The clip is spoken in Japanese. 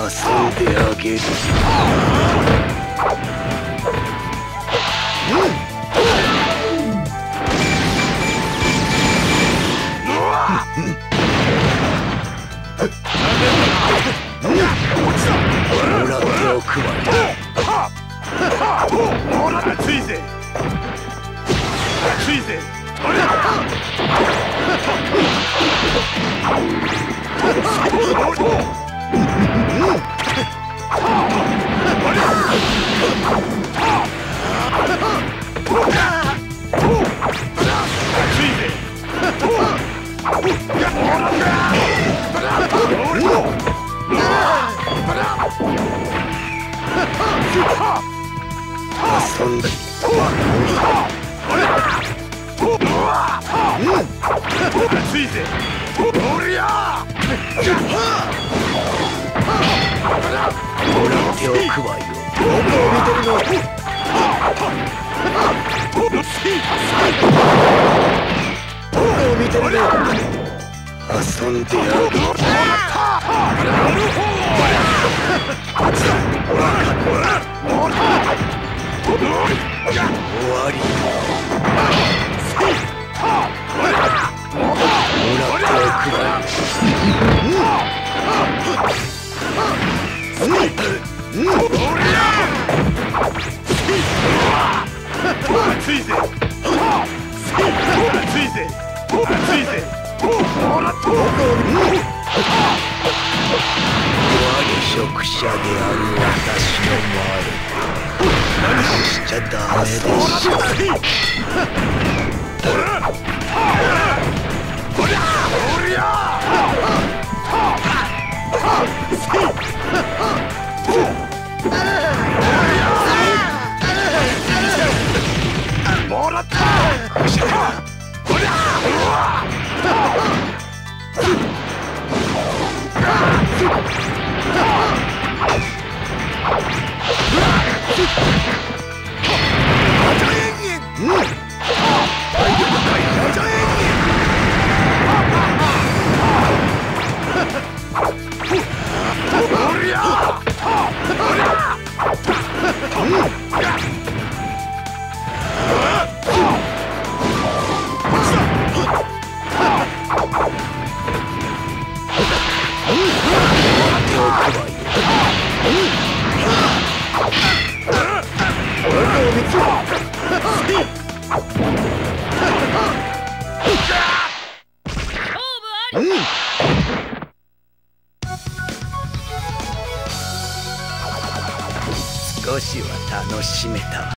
遊んであげる。らっておくわよ。熱いぜ熱いぜ遊んで。熱いぜおりゃもらっておくわよ。どこを見てるのどこを見てるの遊んでやる。職者である私の前でしちゃダメでしょもらった少しは楽しめたわ